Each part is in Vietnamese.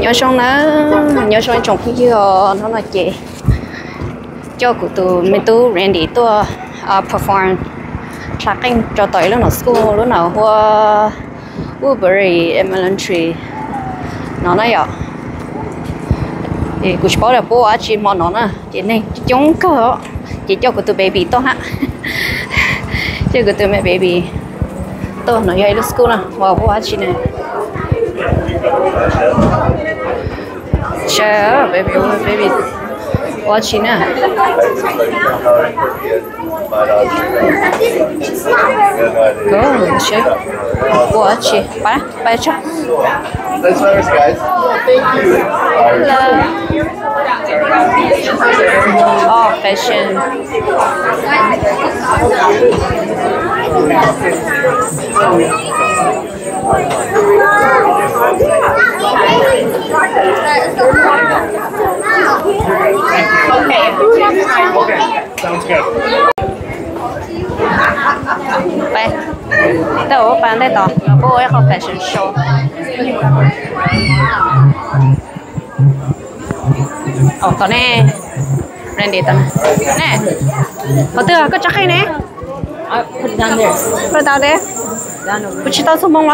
nhớ xong nó nhớ xong chồng cái gì nó là chị. Cho cụ tụ mình tu Randy tu uh, à, perform. Tracking cho tới lúc nào school lúc nào hoa Woodbury Elementary. Nó nói vậy thì cụ bảo là bố chị mà nó nè. Chị này chị chống cơ. Chị cho cụ tụ baby to ha. Cho cụ tụ mẹ baby. To nó dạy lúc school nè. Và bố chị này. Shut up, baby. What, baby? What she? Go, she. What she? Para, para cho. Guys. Thank you. Hello. Oh, fashion. Oh. Sounds good. ไปแต่ว่า班ได้ต่อแล้วก็要เข้า fashion show อ๋อตอนนี้เรนดีตอนนี้แน่我对啊，个这黑呢？ Uh, put it down there. 不知道的， Down over 不知道做梦了。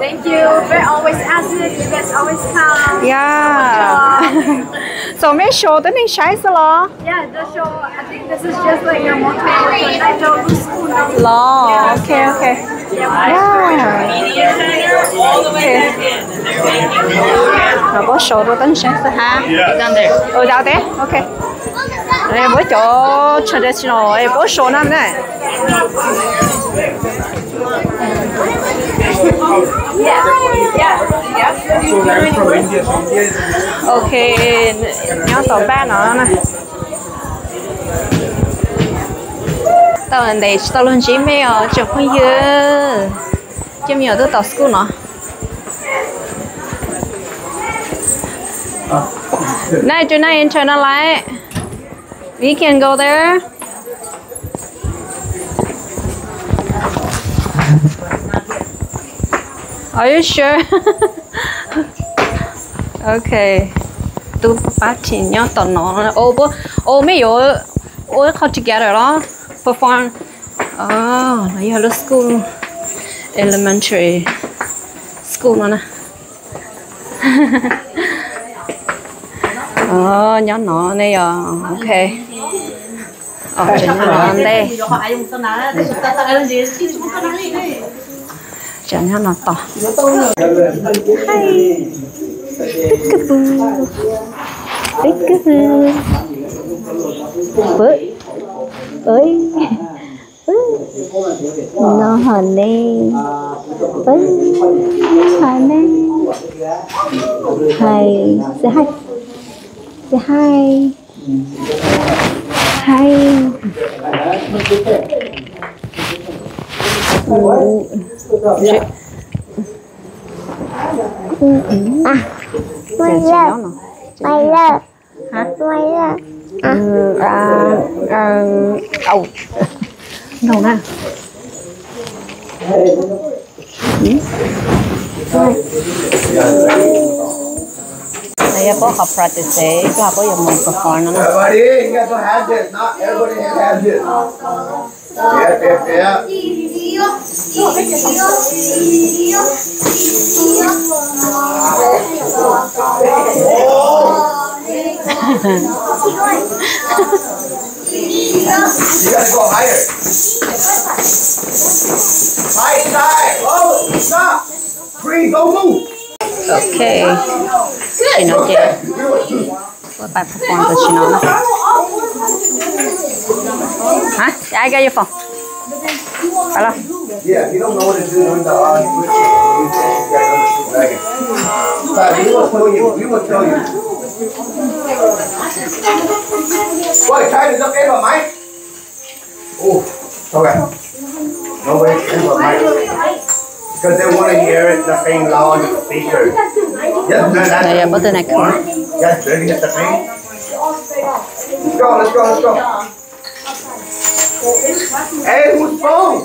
Thank you. We're always asking. You guys always come. dạ so mấy show tới nên sai sao lo Yeah, the show. I think this is just like your motto. For tonight. Don't lose school now. lo ok ok yeah. Ok rồi có show rồi tính sai sao ha Down there. ừ đào thế ok đây bố chỗ traditional. ấy bố show năm này Yeah yeah yeah. ok nhớ tổ ba nó nè. Tao lần đây tao lần chỉ mấy ở chụp không dư chứ nhiều tôi tao school nó. Này, chỗ này turn a we can go there. Are you sure? okay. Tu thì nhớ tao nó ô bố ô mấy yếu ô how together đó perform. Oh, nó yêu school elementary school nó nè. Ờ, nhớ nó này à, ok. Ờ, nhớ nó đây. Chẳng nhớ nó to. Hi. Peekaboo. Peekaboo. Bơi. Ơi. Nó hòn đi. Ơi. Hòn đi. Hi. Say hi. Say hi. Hi. Ừ. À, Giờ quay chị ra, nó nè. quay ra, Hả? quay ra. Ừ, à, à, ầu. Đâu nè. Đây có học practice, có có dùng một perform nữa nè. Everybody, you got to have this. Not everybody has this. Yep, yep, yep. You gotta go higher. Right side. Oh, stop. Freeze, don't move. Ok. Chị nói chị. Có bài perform của chị nói nè. Hả? Ai gây cho phòng? Phải không? Yeah, if you don't know what to do during the on switch, you guys understand. But we will tell you. We will tell you. Ôi, trai được em vào máy. Oh, okay. No way, em vào máy. Because they want to hear it, the thing loud on the speaker. Yes, no, that's Đây, bắt tay này. One. Yes, ready, get the thing. Let's go, let's go, let's go. Hey, whose phone?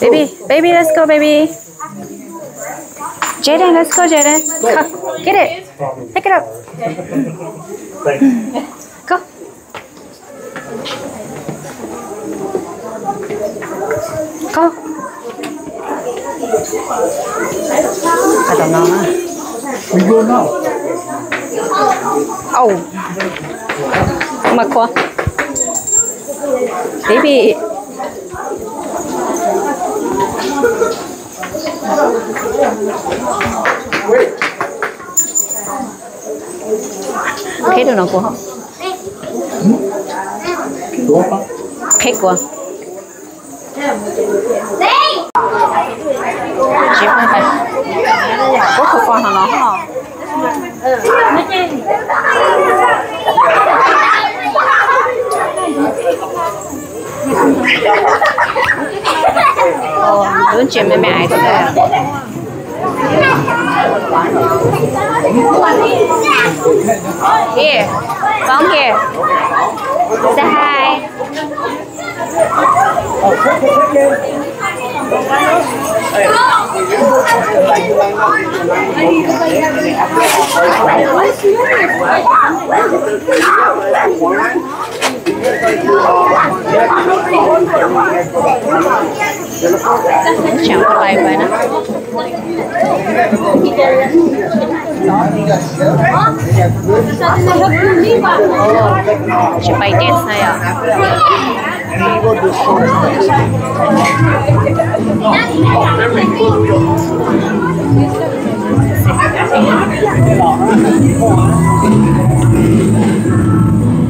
Baby, baby, let's go, baby. Jaden, let's go, Jaden. Come, get it. Pick it up. Go. Go. I don't know. We go now. Oh. Mà qua. Baby. Thấy được nó của không? Go up. Thích quá. Chip này phải. Có khẩu quan hả nó hả? Ồ, lớn chuyện với mẹ ai thôi này. Here, come here. Say hi. Campur lain saya. Thank you.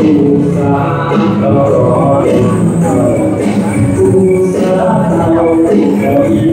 Oh, yeah.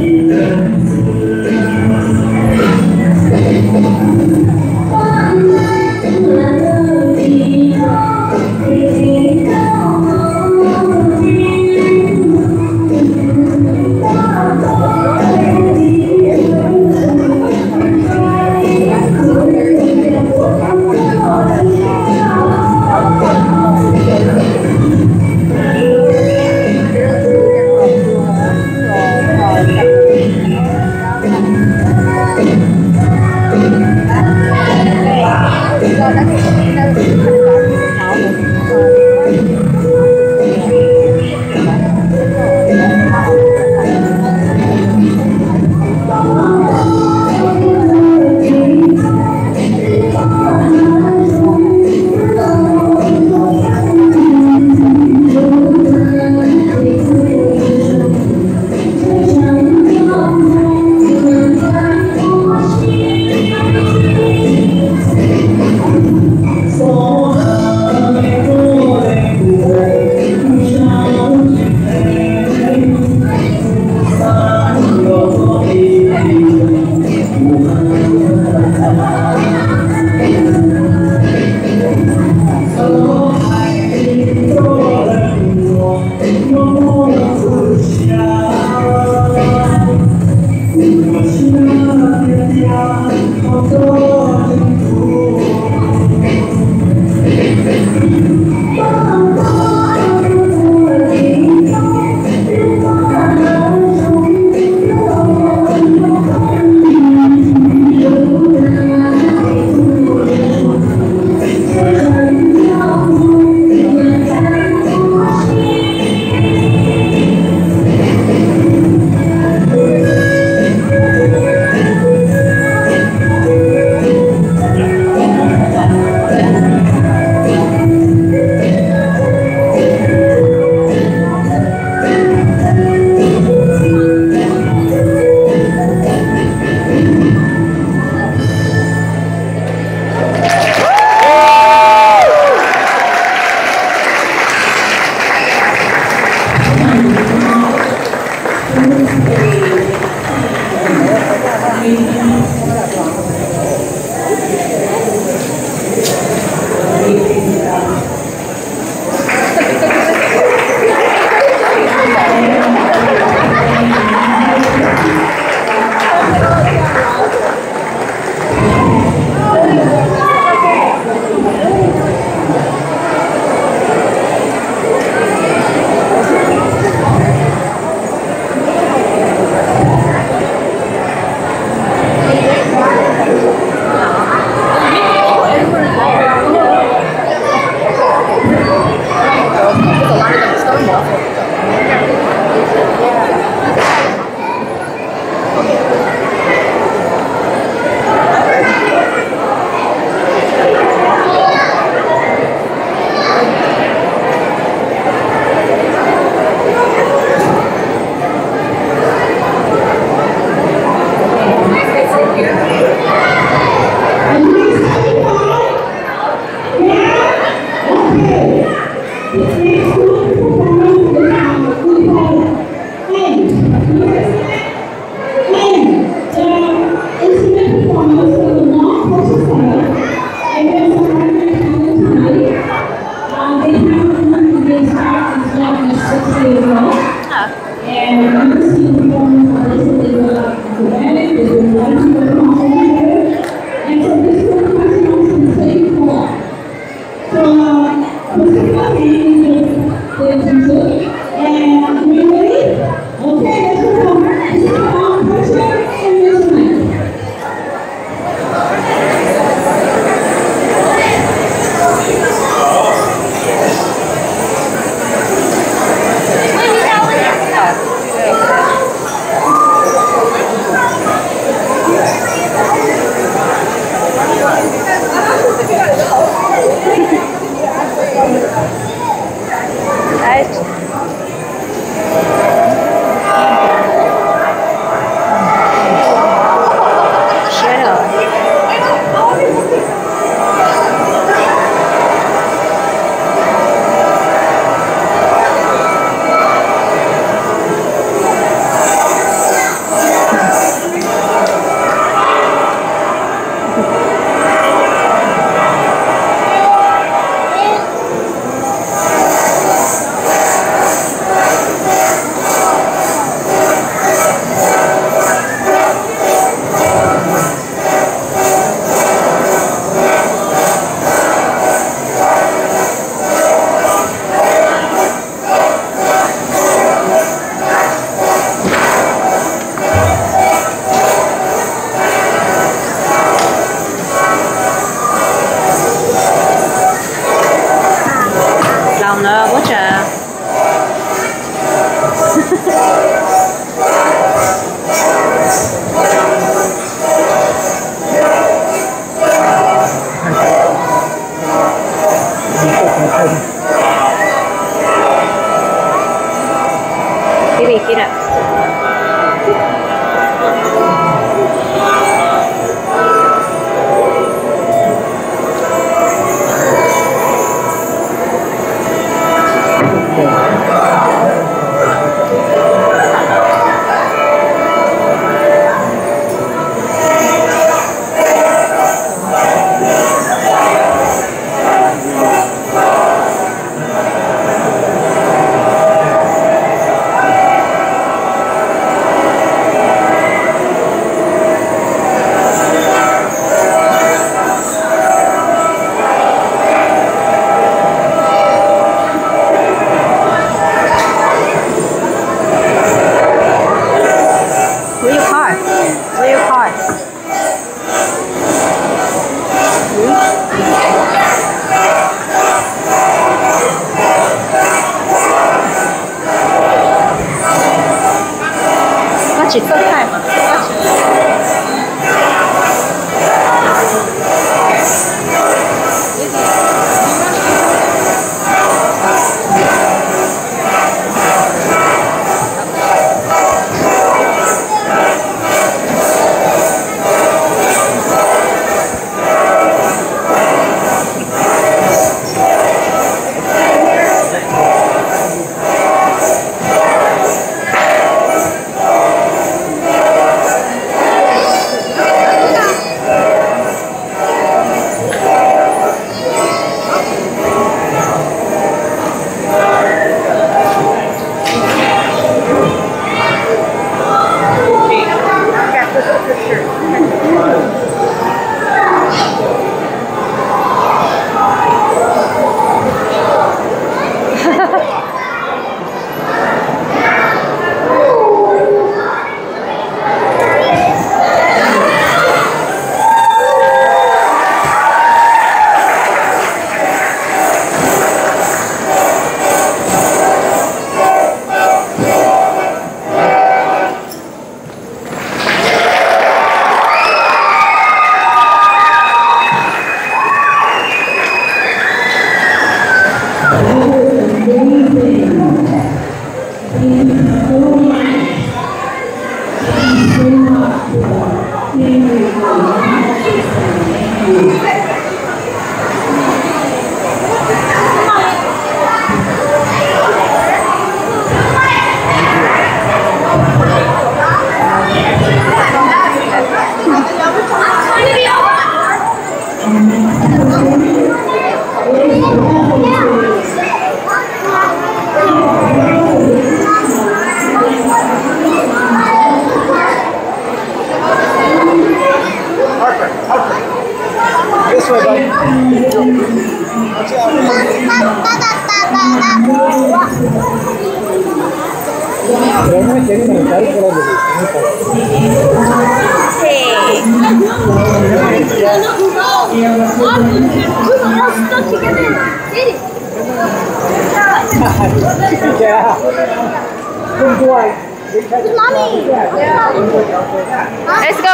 Let's go.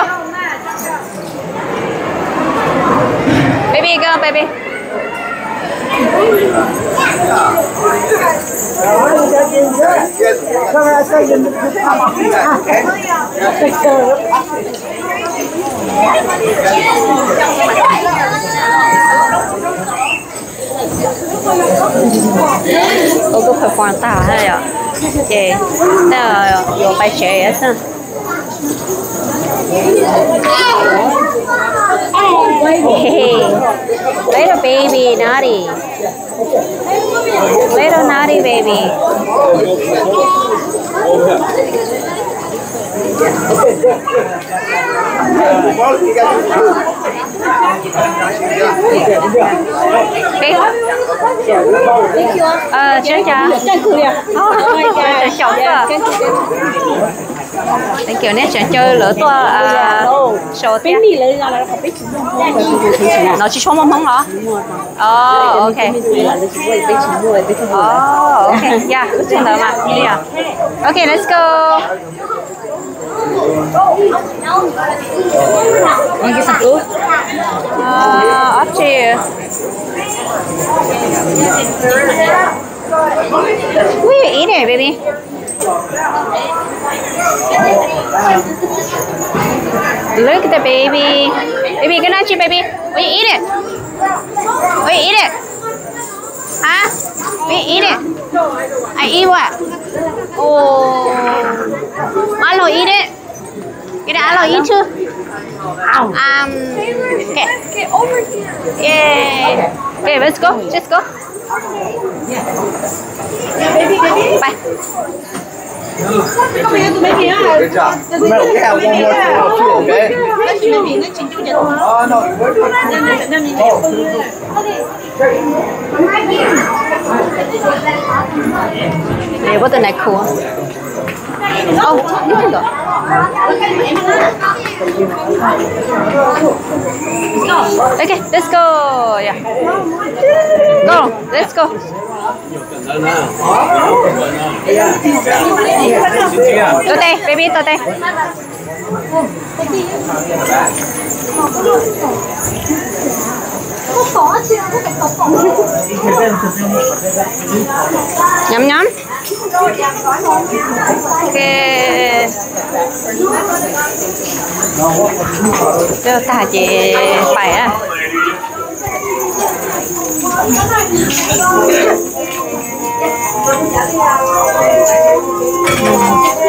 Baby, go, baby. Ô, có phải quan tả hay à? Chị, thế là có bài trẻ á sao? Little baby, naughty. Little naughty baby. Đi. Ờ, chào chào. Oh, chào cơ. Thank you, nè, chào chơi lửa tua à, show tiếp. Nó chỉ cho mong mong hả? Oh, okay. Oh, okay. Yeah, trên đó mà. À. Okay, let's go. Want get some food? Uh, up to you. Will you eat it, baby? Look at the baby. Baby, good night, you baby. You eat it? You eat it? Huh? You eat it? I eat what? Oh. Alo, eat it. Get it, Alo, eat too. Um, okay. Get over here. Yay. Okay, let's go. Let's go. Bye. Good job. Remember, we have one more floor too, okay? Oh, no, we're doing Yeah, what the neck cool? Oh, you can go. Okay, let's go. Yeah. Go. Let's go. Tới đây, baby, tới đây. Nhắm nhắm. Ok. cho ta chị phải à. Okay,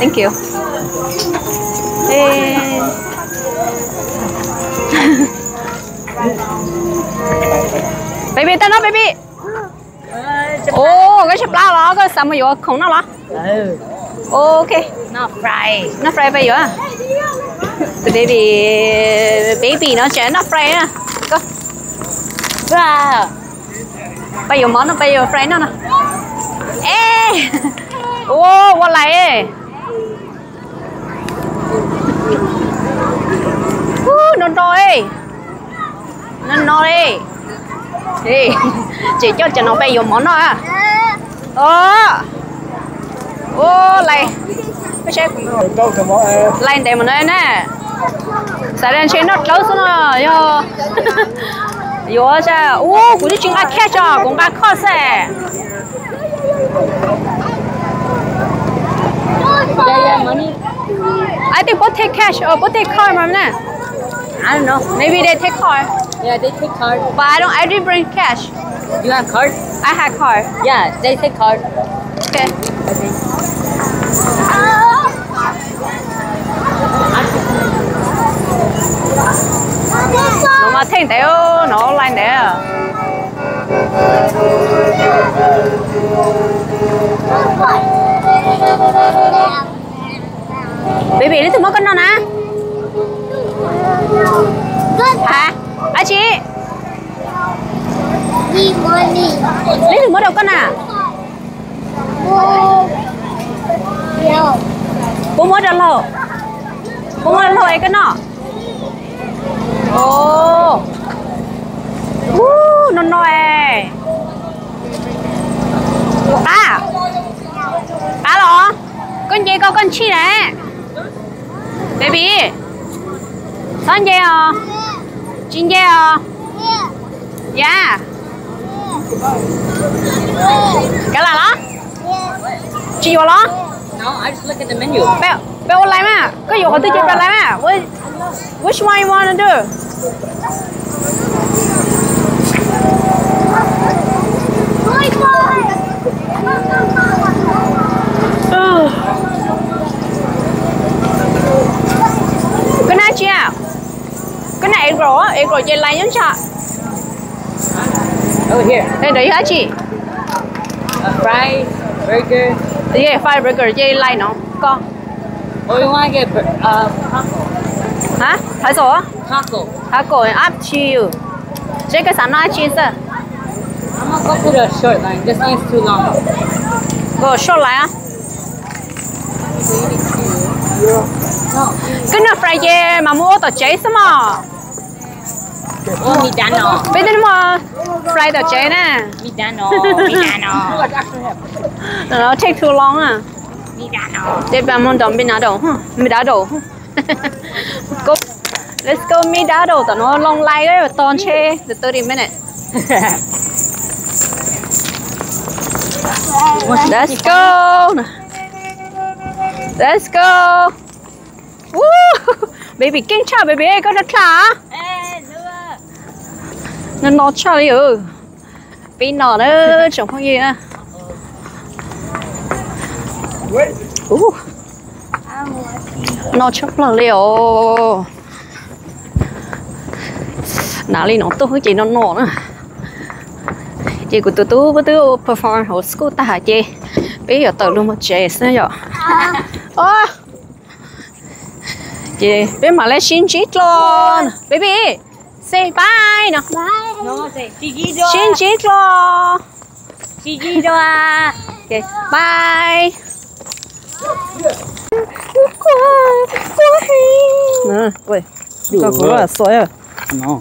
thank you. Hey. baby, tao nói baby. Ồ, cái chụp lao đó, cái sao mà vô không nó đó. Ừ. Ok, Nó fry. nó fry bây giờ? The baby, baby nó chén nó fry à? Go. Wow. Bây giờ món nó bây giờ fry nó nè. Ê. Ô, qua lại ê. Uh, nó ê. Nó no ê. Ê. Chị cho cho nó bây giờ món nó à. Ờ. Ô, lại. Cái xe. Uh, lên đây mà nói nè sao lên trên nó trâu xuống nó yo yo cha ô của đi chúng ta catch à cũng ba khó sẽ Yeah, yeah, money. I think both take cash or both take card mà nè I don't know. Maybe they take card. Yeah, they take card. but I don't I didn't bring cash. You have card? I had card. Yeah, they take card. okay. Nó mà thấy đấy nó lên đấy à? Baby đi tụi nó con nó nè hả? À chị? Lấy thử mỡ đầu con à? Bố mỡ đầu lẩu. Bố mỡ đầu lẩu ấy cái nọ. Ồ. Uh, nó nòe à. À lọ con gì con con chi nè baby con gì à chín gì à yeah cái là đó chị vô đó No, I just look at the menu. Bell, Bell lại mà. Có dù họ tôi chơi Bell lại mà. Which, one you want to do? Bye bye. Cái này? Cái roll á, egg roll chơi lại. Over here. Đây đấy hả chị? Fry, burger. Yeah, five burger chơi lại nó. Con. To get bur- uh, Hả? Phải số á? taco? Cô up to you. Chơi cái sản nào chị sao? I'm gonna go to the short line. This line's too long. Cô short á. Cái nào fry chơi mà mua tờ cháy sao mà? Oh, Midano. Bây giờ mà fry tờ cháy nè. Midano. Midano. Nó take too long à. Midano. Để bà mong đồng bên nào đâu, mi đá đâu. Go, let's go mi đá đâu, tao nó long lai đấy, toàn chê, the 30 minutes. Let's go. Let's go. Woo! Baby, kinh chào baby, có rất khá. Hey, Noah. Nó nó chào đi ừ. Bên nó nữa, chẳng có gì nữa. Uh. Nó chốc là liệu. Nào đi nó tôi hơi chỉ nó nổ nữa. Chị của tôi tôi với tôi perform hồ school ta hả chị? Bây giờ tự luôn một chế nữa rồi. Ơ. Chị, bên mà lấy xin chít luôn. Baby, say bye nào. Bye. No, say Gigi Xin chít luôn. Gigi Doa. Okay, bye. Nè, quay. Có cũng là soi à. No.